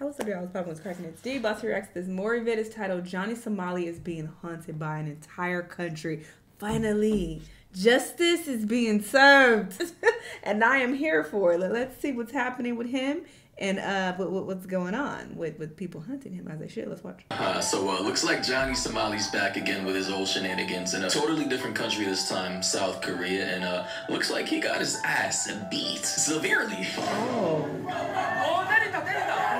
What's up, y'all? It's Poppin' was cracking it. Steve Boss reacts this Maury vid is titled Johnny Somali is being haunted by an entire country. Finally, justice is being served. and I am here for it. Let's see what's happening with him and uh, what, what, what's going on with, with people hunting him as they should. Let's watch. Uh, so uh, looks like Johnny Somali's back again with his old shenanigans in a totally different country this time, South Korea, and uh, looks like he got his ass beat severely. Oh.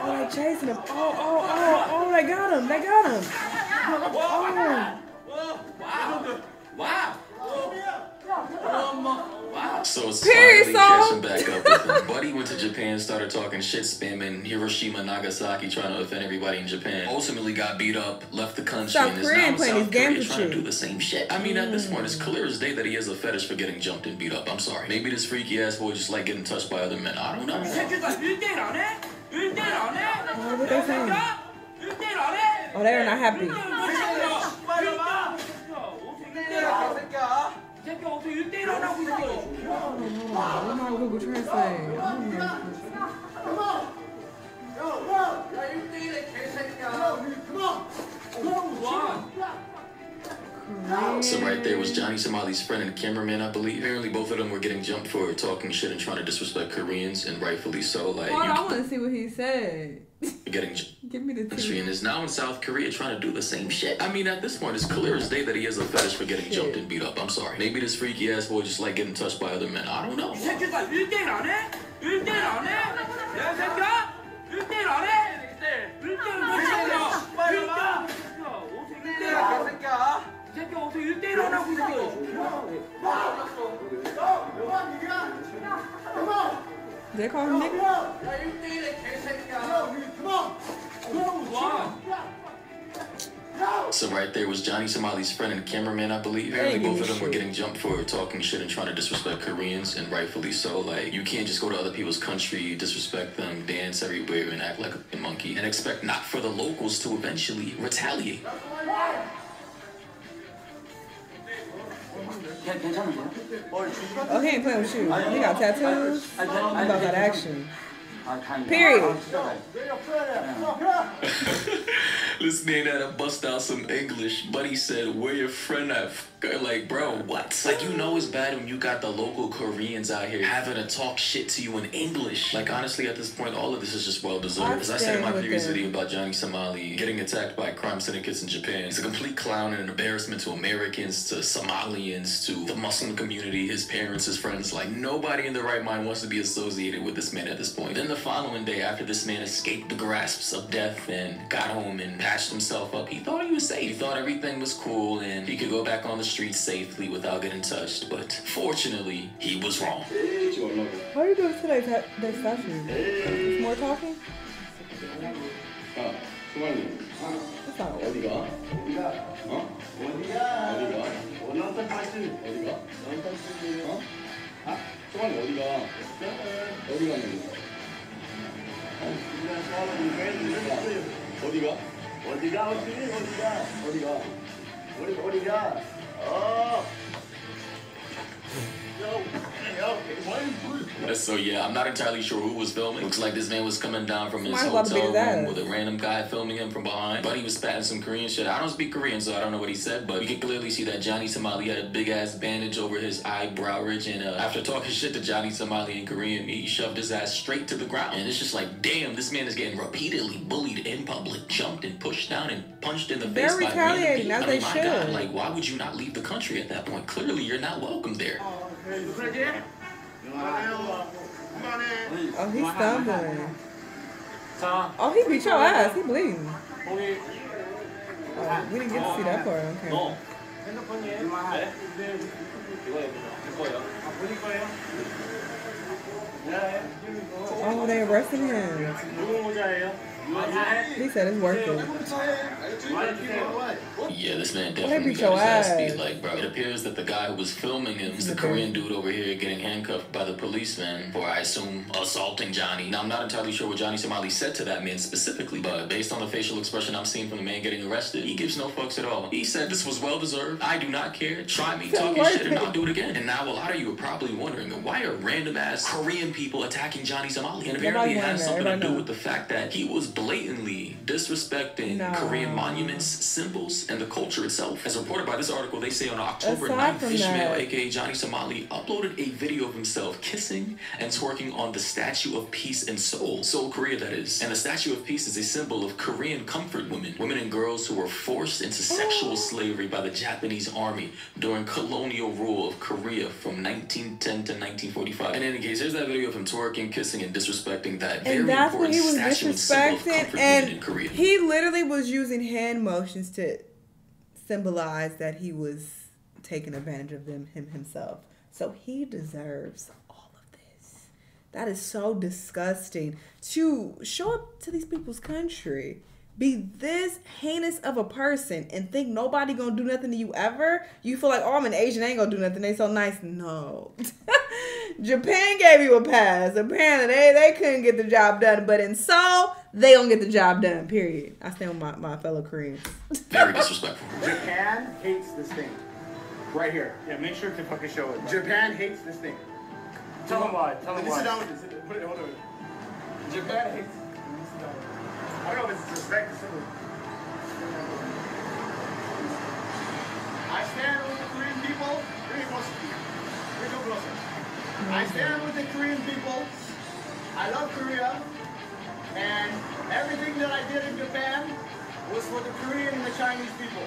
Oh, they're chasing him. Oh, oh, oh, oh, they got him. They got him. Oh. Wow. Wow. Wow. So it's Period, finally catching back up with him. Buddy went to Japan, started talking shit, spamming Hiroshima, Nagasaki, trying to offend everybody in Japan. Ultimately got beat up, left the country, South and is Korea now in South Korea trying you. to do the same shit. I mean, at this point, it's clear as day that he has a fetish for getting jumped and beat up. I'm sorry. Maybe this freaky ass boy just like getting touched by other men. I don't know. Oh, what they saying? Oh, they're not happy. 새끼 어떻게 1대1 하라고 새끼 얼마나 오르고 철사해 야 1대1에 개새끼야 know. So right there was Johnny Somali's friend and cameraman, I believe. Apparently, both of them were getting jumped for talking shit and trying to disrespect Koreans, and rightfully so. Like Hold on, I want to see what he said. getting jumped. Give me the country tea. and is now in South Korea trying to do the same shit. I mean, at this point, it's clear as day that he has a fetish for getting jumped and beat up. I'm sorry. Maybe this freaky ass boy just like getting touched by other men. I don't know. They call him nigga? So right there was Johnny Somali's friend and cameraman, I believe. Apparently, both of them were getting jumped for talking shit and trying to disrespect Koreans, and rightfully so. Like, you can't just go to other people's country, disrespect them, dance everywhere, and act like a monkey, and expect not for the locals to eventually retaliate. Okay, play with shoes. He got tattoos. What about that action? Period. This man had to bust out some English, but he said, Where your friend at? Like, bro, what? Like, you know it's bad when you got the local Koreans out here having to talk shit to you in English. Like, honestly, at this point, all of this is just well deserved. As I said in my previous them. video about Johnny Somali getting attacked by crime syndicates in Japan, he's a complete clown and an embarrassment to Americans, to Somalians, to the Muslim community, his parents, his friends. Like, nobody in their right mind wants to be associated with this man at this point. Then the following day, after this man escaped the grasps of death and got home and patched himself up, he thought he was safe. He thought everything was cool and he could go back on the streets safely without getting touched. But fortunately, he was wrong. What are you doing today, that, that statue? It's more talking? 야, 수만이 That's not 어디가? 어? 어디가? 어디가 어디 어디가? 어디가? 우리 어디가? 어. So yeah, I'm not entirely sure who was filming. Looks like this man was coming down from his Might as well be hotel his ass. room with a random guy filming him from behind. But he was spatting some Korean shit. I don't speak Korean, so I don't know what he said. But you can clearly see that Johnny Somali had a big ass bandage over his eyebrow ridge. And uh, after talking shit to Johnny Somali in Korean, he shoved his ass straight to the ground. And it's just like, damn, this man is getting repeatedly bullied in public, jumped and pushed down and punched in the They're face by random retaliating, people. as I they mean, my God, should. like, why would you not leave the country at that point? Clearly, you're not welcome there. Oh, Oh, he's stumbling. Oh, he beat your ass. He bleeding. Oh, we didn't get to see that part Okay. Oh, they arrested him. He said it's working. Yeah, this man definitely got his ass beat. Like, bro, it appears that the guy who was filming him is the Korean dude over here getting handcuffed by the policeman for, I assume, assaulting Johnny. Now, I'm not entirely sure what Johnny Somali said to that man specifically, but based on the facial expression I'm seeing from the man getting arrested, he gives no fucks at all. He said this was well deserved. I do not care. Try me talking shit, and I'll do it again. And now a lot of you are probably wondering why are random ass Korean people attacking Johnny Somali? And apparently, it has something to do with the fact that he was blatantly disrespecting No. Korean monuments, symbols, and the culture itself. As reported by this article, they say on October Aside 9th, from Ishmael, that- aka Johnny Somali, uploaded a video of himself kissing and twerking on the Statue of Peace in Seoul, Seoul, Korea, that is. And the Statue of Peace is a symbol of Korean comfort women, women and girls who were forced into sexual oh. slavery by the Japanese army during colonial rule of Korea from 1910 to 1945. In any case, here's that video of him twerking, kissing, and disrespecting that very and what important he was statue and symbol of disrespecting comfort women in and he literally was using hand motions to symbolize that he was taking advantage of them him himself. So he deserves all of this. That is so disgusting. To show up to these people's country be this heinous of a person and think nobody gonna do nothing to you ever you feel like oh i'm an asian I ain't gonna do nothing they so nice. No Japan gave you a pass. Apparently, they, they couldn't get the job done, but in Seoul, they don't get the job done. Period. I stand with my, my fellow Koreans. Very disrespectful. Japan hates this thing. Right here. Yeah, make sure to fucking show it. Japan hates this thing. Tell them why. Tell them Sit down why. with this. Put it, hold on. Japan hates. Sit. I don't know if it's respect. It's simple. I stand with the Korean people. Bring it closer. Bring it closer. I stand with the Korean people. I love Korea. And everything that I did in Japan was for the Korean and the Chinese people.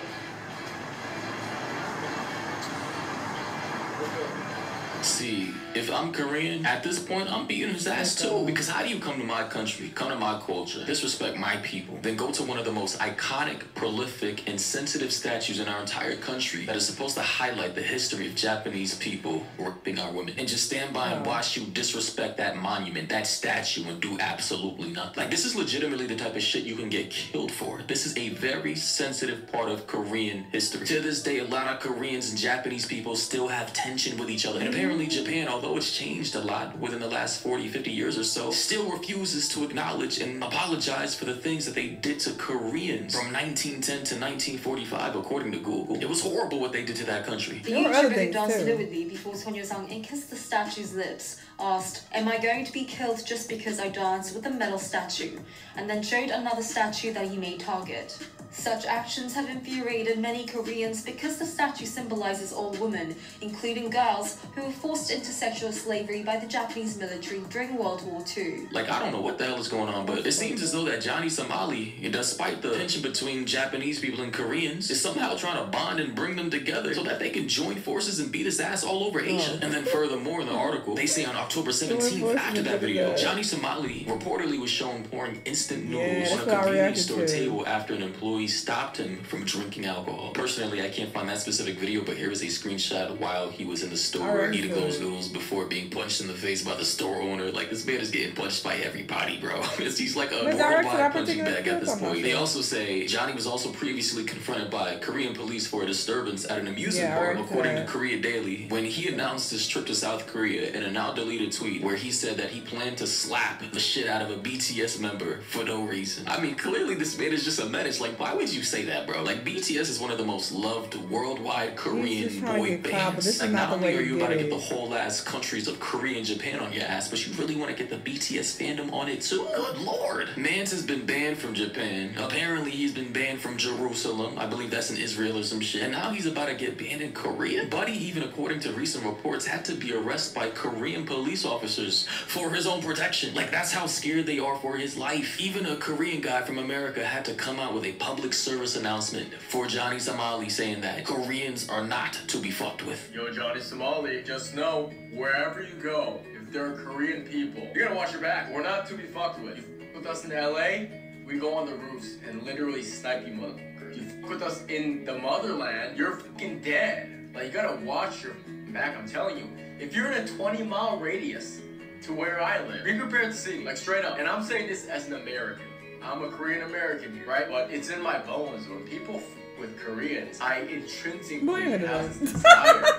See, if I'm Korean, at this point, I'm beating his ass too. Because how do you come to my country, come to my culture, disrespect my people, then go to one of the most iconic, prolific, and sensitive statues in our entire country that is supposed to highlight the history of Japanese people raping our women, and just stand by and watch you disrespect that monument, that statue, and do absolutely nothing? Like, this is legitimately the type of shit you can get killed for. This is a very sensitive part of Korean history. To this day, a lot of Koreans and Japanese people still have tension with each other. And apparently, Japan, although it's changed a lot within the last 40, 50 years or so, still refuses to acknowledge and apologize for the things that they did to Koreans from 1910 to 1945, according to Google. It was horrible what they did to that country. The There were YouTuber who danced too. fluidly before Sonyeosang and kissed the statue's lips asked, Am I going to be killed just because I danced with a metal statue? And then showed another statue that he may target. Such actions have infuriated many Koreans because the statue symbolizes all women, including girls, who were forced into sexual slavery by the Japanese military during World War II. Like, I don't know what the hell is going on, but it seems as though that Johnny Somali, despite the tension between Japanese people and Koreans, is somehow trying to bond and bring them together so that they can join forces and beat his ass all over Asia. And then furthermore in the article, they say on October 17th, after that video. Johnny Somali reportedly was shown pouring instant Yeah, noodles on a what convenience store to. table after an employee stopped him from drinking alcohol. Personally, I can't find that specific video, but here is a screenshot while he was in the store Alright, eating those noodles before being punched in the face by the store owner. Like this man is getting punched by everybody, bro. He's like a worldwide punching bag at this clip? I'm not point. They also say Johnny was also previously confronted by Korean police for a disturbance at an amusement Yeah, park, according to. Korea Daily, when he announced his trip to South Korea in a now deleted tweet where he said that he planned to slap the shit out of a BTS member for no reason. I mean, clearly this man is just a menace. Like, why would you say that, bro? Like, BTS is one of the most loved worldwide Korean just trying to boy get clout, but bands. Like, not not only are you about to get get the whole ass countries of Korea and Japan on your ass, but you really want to get the BTS fandom on it too? Good lord. Mans has been banned from Japan. Apparently, he's been banned from Jerusalem. I believe that's in Israel or some shit. And now he's about to get banned in Korea. Buddy, even according to recent reports, had to be arrested by Korean police officers for his own protection. Like, that's how scared they are for his life. Even a Korean guy from America had to come out with a public service announcement for Johnny Somali saying that Koreans are not to be fucked with. Yo, Johnny Somali, just know wherever you go, if there are Korean people, you're gonna watch your back. We're not to be fucked with. You with us in LA, we go on the roofs and literally snipe you motherfuckers. You with us in the motherland, you're fucking dead. Like, you gotta watch your back, I'm telling you. If you're in a 20 mile radius to where I live, be prepared to see, like, straight up. And I'm saying this as an American. I'm a Korean American, right? But it's in my bones. When people f- with Koreans, I intrinsically I'm have do this this. desire.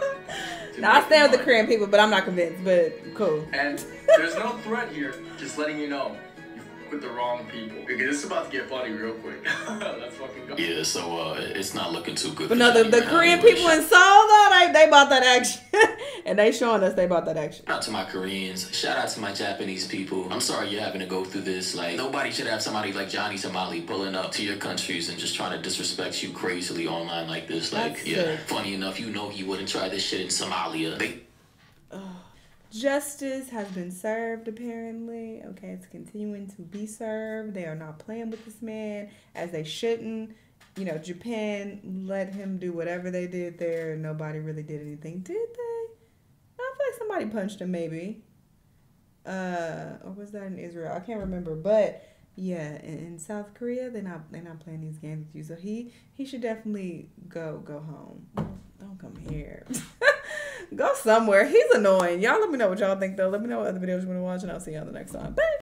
Now, I make stand with the. Korean people, but I'm not convinced. But cool. And there's no threat here, just letting you know. You f- with the wrong people. Because this is about to get funny real quick. Let's fucking go. Yeah, so uh, it's not looking too good. But for no, the, the Korean people in Seoul though, they they bought that action. and they showing us they bought that action. Shout out to my Koreans. Shout out to my Japanese people. I'm sorry you're having to go through this. Like nobody should have somebody like Johnny Somali pulling up to your countries and just trying to disrespect you crazily online like this. Like, That's yeah. sick. Funny enough, you know he wouldn't try this shit in Somalia. They Justice has been served, apparently. Okay, it's continuing to be served. They are not playing with this man as they shouldn't. You know, Japan let him do whatever they did there, and nobody really did anything, did they? Somebody punched him, maybe. Uh, or was that in Israel? I can't remember, but yeah, in, in South Korea, they're not they're not playing these games with you. So he he should definitely go go home. Don't come here. go somewhere. He's annoying. Y'all let me know what y'all think though. Let me know what other videos you want to watch, and I'll see on the next time. Bye.